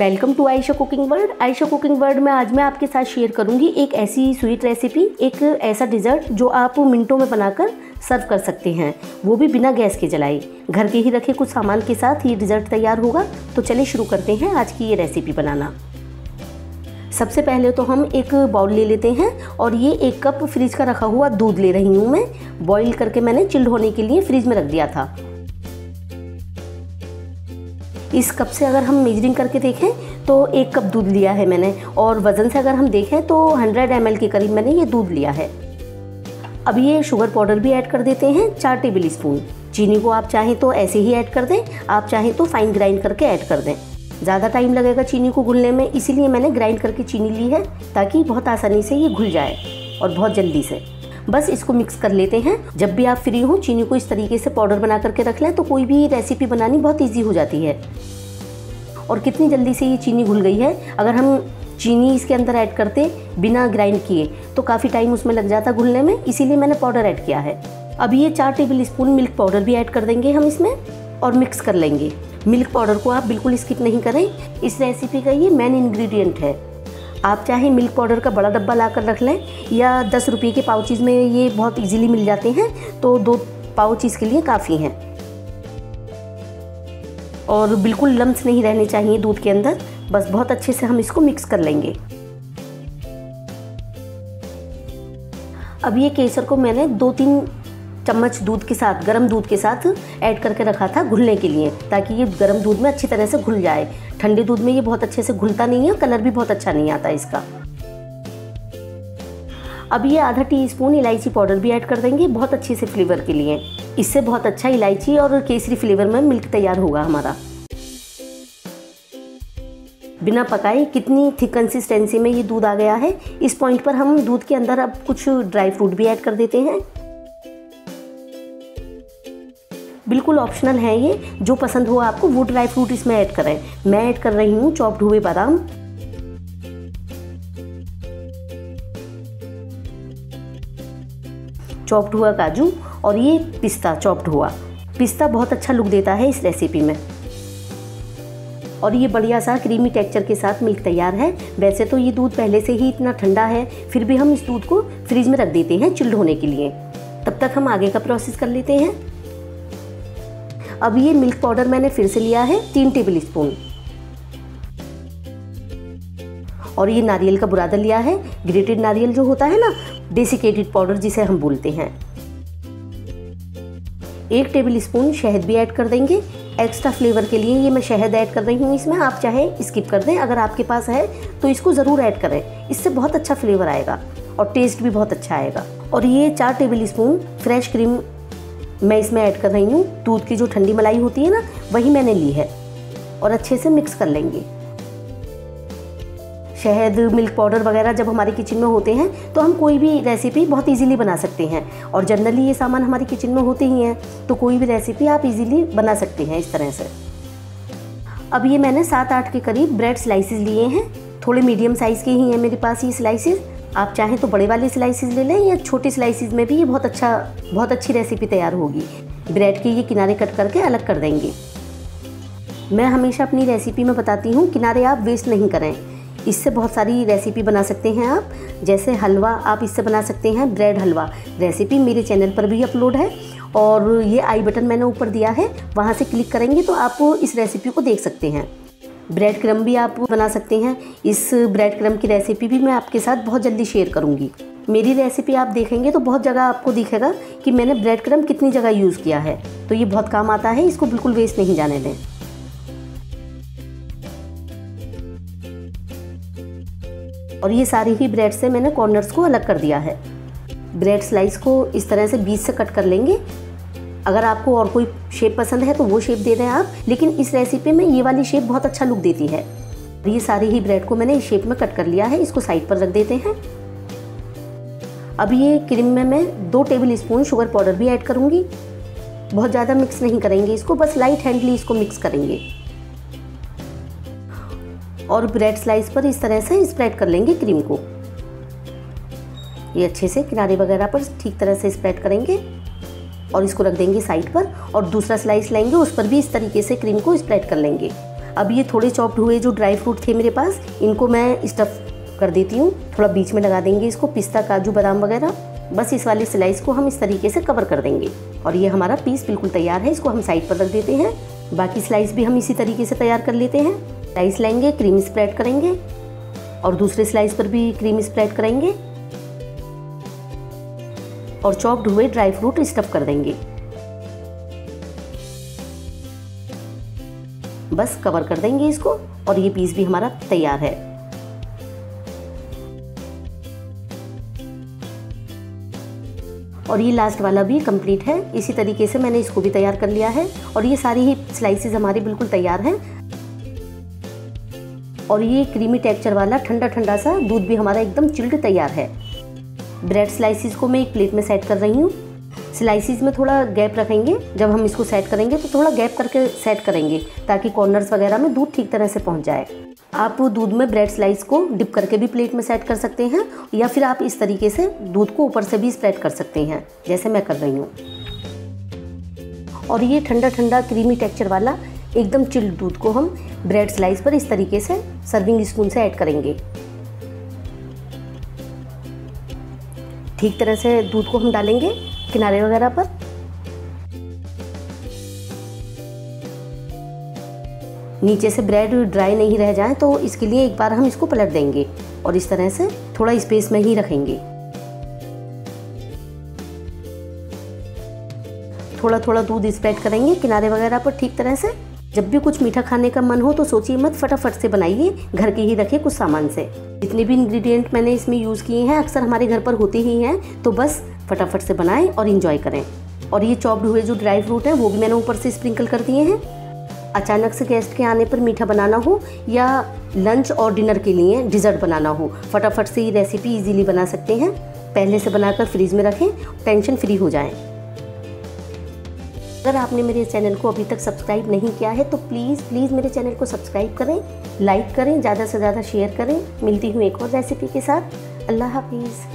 Welcome to Ayesha cooking world Ayesha cooking world में आज मैं आपके साथ शेयर करूँगी एक ऐसी स्वीट रेसिपी एक ऐसा डिज़र्ट जो आप मिनटों में बनाकर सर्व कर सकते हैं। वो भी बिना गैस के जलाए। घर के ही रखे कुछ सामान के साथ ये डिज़र्ट तैयार होगा। तो चलिए शुरू करते हैं आज की ये रेसिपी बनाना। सबसे पहले तो हम एक बाउल ले लेते हैं और ये एक कप फ्रिज का रखा हुआ दूध ले रही हूँ मैं। बॉईल करके मैंने चिल्ड होने के लिए फ्रिज में रख दिया था। इस कप से अगर हम मेजरिंग करके देखें तो एक कप दूध लिया है मैंने। और वज़न से अगर हम देखें तो 100 एम के करीब मैंने ये दूध लिया है। अब ये शुगर पाउडर भी ऐड कर देते हैं, चार टेबल स्पून चीनी को आप चाहें तो ऐसे ही ऐड कर दें, आप चाहें तो फाइन ग्राइंड करके ऐड कर दें। ज़्यादा टाइम लगेगा चीनी को घुलने में, इसीलिए मैंने ग्राइंड करके चीनी ली है, ताकि बहुत आसानी से ये घुल जाए और बहुत जल्दी से। बस इसको मिक्स कर लेते हैं। जब भी आप फ्री हो, चीनी को इस तरीके से पाउडर बना करके रख लें तो कोई भी रेसिपी बनानी बहुत ईजी हो जाती है। और कितनी जल्दी से ये चीनी घुल गई है, अगर हम चीनी इसके अंदर ऐड करते बिना ग्राइंड किए तो काफ़ी टाइम उसमें लग जाता घुलने में, इसीलिए मैंने पाउडर ऐड किया है। अब ये चार टेबल स्पून मिल्क पाउडर भी ऐड कर देंगे हम इसमें और मिक्स कर लेंगे। मिल्क पाउडर को आप बिल्कुल स्किप नहीं करें। इस रेसिपी का ये मेन इंग्रेडिएंट है। आप चाहे मिल्क पाउडर का बड़ा डब्बा ला कर रख लें या दस रुपये के पाउचेज़ में ये बहुत इजीली मिल जाते हैं तो दो पाउच इसके लिए काफ़ी हैं। और बिल्कुल लम्स नहीं रहने चाहिए दूध के अंदर, बस बहुत अच्छे से हम इसको मिक्स कर लेंगे। अब ये केसर को मैंने दो तीन चम्मच दूध के साथ, गर्म दूध के साथ ऐड करके रखा था घुलने के लिए, ताकि ये गर्म दूध में अच्छी तरह से घुल जाए। ठंडे दूध में ये बहुत अच्छे से घुलता नहीं है कलर भी बहुत अच्छा नहीं आता इसका। अब ये आधा टी स्पून इलायची पाउडर भी ऐड कर देंगे बहुत अच्छे से फ्लेवर के लिए। इससे बहुत अच्छा इलायची और केसरी फ्लेवर में मिल्क तैयार होगा हमारा। बिना पकाए कितनी थिक कंसिस्टेंसी में ये दूध आ गया है, इस पॉइंट पर हम दूध के अंदर अब कुछ ड्राई फ्रूट भी ऐड कर देते हैं। बिल्कुल ऑप्शनल है ये। जो पसंद हो आपको, वो ड्राई फ्रूट इसमें ऐड करें। मैं ऐड कर रही हूँ चॉप्ड हुए बादाम। चॉप्ड हुआ काजू और ये पिस्ता चॉप्ड हुआ। पिस्ता बहुत अच्छा लुक देता है इस रेसिपी में। और ये बढ़िया सा क्रीमी टेक्सचर के साथ मिल्क तैयार है। वैसे तो ये दूध पहले से ही इतना ठंडा है, फिर भी हम इस दूध को फ्रिज में रख देते हैं चिल्ड होने के लिए। तब तक हम आगे का प्रोसेस कर लेते हैं। अब ये मिल्क पाउडर मैंने फिर से लिया है तीन टेबल स्पून और ये नारियल का बुरादा लिया है ग्रेटेड नारियल जो होता है ना डेसिकेटेड पाउडर जिसे हम बोलते हैं। एक टेबल स्पून शहद भी ऐड कर देंगे। एक्स्ट्रा फ्लेवर के लिए ये मैं शहद ऐड कर रही हूँ इसमें, आप चाहे स्किप कर दें, अगर आपके पास है तो इसको ज़रूर ऐड करें। इससे बहुत अच्छा फ्लेवर आएगा और टेस्ट भी बहुत अच्छा आएगा। और ये चार टेबल स्पून फ्रेश क्रीम मैं इसमें ऐड कर रही हूँ, दूध की जो ठंडी मलाई होती है ना, वही मैंने ली है और अच्छे से मिक्स कर लेंगे। शहद, मिल्क पाउडर वगैरह जब हमारे किचन में होते हैं तो हम कोई भी रेसिपी बहुत इजीली बना सकते हैं। और जनरली ये सामान हमारी किचन में होते ही हैं तो कोई भी रेसिपी आप इजीली बना सकते हैं इस तरह से। अब ये मैंने सात आठ के करीब ब्रेड स्लाइसिस लिए हैं। थोड़े मीडियम साइज़ के ही हैं मेरे पास ये स्लाइसिस आप चाहें तो बड़े वाले स्लाइसिस ले लें या छोटे स्लाइसिस में भी ये बहुत अच्छा बहुत अच्छी रेसिपी तैयार होगी। ब्रेड के ये किनारे कट करके अलग कर देंगे। मैं हमेशा अपनी रेसिपी में बताती हूँ, किनारे आप वेस्ट नहीं करें। इससे बहुत सारी रेसिपी बना सकते हैं आप। जैसे हलवा, आप इससे बना सकते हैं ब्रेड हलवा। रेसिपी मेरे चैनल पर भी अपलोड है और ये आई बटन मैंने ऊपर दिया है। वहाँ से क्लिक करेंगे तो आप इस रेसिपी को देख सकते हैं। ब्रेड क्रम भी आप बना सकते हैं। इस ब्रेड क्रम की रेसिपी भी मैं आपके साथ बहुत जल्दी शेयर करूँगी। मेरी रेसिपी आप देखेंगे तो बहुत जगह आपको दिखेगा कि मैंने ब्रेड क्रम कितनी जगह यूज़ किया है। तो ये बहुत काम आता है, इसको बिल्कुल वेस्ट नहीं जाने दें। और ये सारी ही ब्रेड से मैंने कॉर्नर्स को अलग कर दिया है। ब्रेड स्लाइस को इस तरह से बीच से कट कर लेंगे। अगर आपको और कोई शेप पसंद है तो वो शेप दे दें आप, लेकिन इस रेसिपी में ये वाली शेप बहुत अच्छा लुक देती है। ये सारी ही ब्रेड को मैंने इस शेप में कट कर लिया है, इसको साइड पर रख देते हैं। अब ये क्रीम में मैं दो टेबल स्पून शुगर पाउडर भी ऐड करूँगी। बहुत ज़्यादा मिक्स नहीं करेंगे इसको, बस लाइट हैंडली इसको मिक्स करेंगे। और ब्रेड स्लाइस पर इस तरह से स्प्रेड कर लेंगे क्रीम को। ये अच्छे से किनारे वगैरह पर ठीक तरह से स्प्रेड करेंगे। और इसको रख देंगे साइड पर और दूसरा स्लाइस लेंगे उस पर भी इस तरीके से क्रीम को स्प्रेड कर लेंगे। अब ये थोड़े चॉप्ड हुए जो ड्राई फ्रूट थे मेरे पास, इनको मैं स्टफ़ कर देती हूँ। थोड़ा बीच में लगा देंगे इसको, पिस्ता, काजू, बादाम वगैरह। बस इस वाली स्लाइस को हम इस तरीके से कवर कर देंगे। और ये हमारा पीस बिल्कुल तैयार है, इसको हम साइड पर रख देते हैं। बाकी स्लाइस भी हम इसी तरीके से तैयार कर लेते हैं। स्लाइस लेंगे क्रीम स्प्रेड करेंगे और दूसरे स्लाइस पर भी क्रीम स्प्रेड करेंगे। और चॉप्ड हुए ड्राई फ्रूट स्टफ़ कर देंगे। बस कवर कर देंगे इसको और ये पीस भी हमारा तैयार है। और ये लास्ट वाला भी कंप्लीट है। इसी तरीके से मैंने इसको भी तैयार कर लिया है और ये सारी ही स्लाइसेस हमारी बिल्कुल तैयार हैं। और ये क्रीमी टेक्सचर वाला ठंडा ठंडा सा दूध भी हमारा एकदम चिल्ड तैयार है। ब्रेड स्लाइसिस को मैं एक प्लेट में सेट कर रही हूँ। स्लाइसिस में थोड़ा गैप रखेंगे। जब हम इसको सेट करेंगे तो थोड़ा गैप करके सेट करेंगे, ताकि कॉर्नर्स वगैरह में दूध ठीक तरह से पहुँच जाए। आप दूध में ब्रेड स्लाइस को डिप करके भी प्लेट में सेट कर सकते हैं, या फिर आप इस तरीके से दूध को ऊपर से भी स्प्रेड कर सकते हैं, जैसे मैं कर रही हूँ। और ये ठंडा ठंडा क्रीमी टेक्सचर वाला, एकदम चिल्ड दूध को हम ब्रेड स्लाइस पर इस तरीके से सर्विंग स्पून से ऐड करेंगे। ठीक तरह से दूध को हम डालेंगे किनारे वगैरह पर। नीचे से ब्रेड ड्राई नहीं रह जाए तो इसके लिए एक बार हम इसको पलट देंगे और इस तरह से थोड़ा स्पेस में ही रखेंगे। थोड़ा थोड़ा दूध स्प्रेड करेंगे किनारे वगैरह पर ठीक तरह से। जब भी कुछ मीठा खाने का मन हो तो सोचिए मत फटाफट से बनाइए। घर के ही रखे कुछ सामान से। जितने भी इंग्रेडिएंट मैंने इसमें यूज़ किए हैं, अक्सर हमारे घर पर होते ही हैं तो बस फटाफट से बनाएँ और इन्जॉय करें। और ये चॉप्ड हुए जो ड्राई फ्रूट हैं, वो भी मैंने ऊपर से स्प्रिंकल कर दिए हैं। अचानक से गेस्ट के आने पर मीठा बनाना हो या लंच और डिनर के लिए डिज़र्ट बनाना हो, फटाफट से ये रेसिपी इजीली बना सकते हैं। पहले से बनाकर फ्रीज में रखें टेंशन फ्री हो जाएँ। अगर आपने मेरे चैनल को अभी तक सब्सक्राइब नहीं किया है तो प्लीज़ प्लीज़ मेरे चैनल को सब्सक्राइब करें, लाइक करें, ज़्यादा से ज़्यादा शेयर करें। मिलती हूँ एक और रेसिपी के साथ। अल्लाह हाफिज़।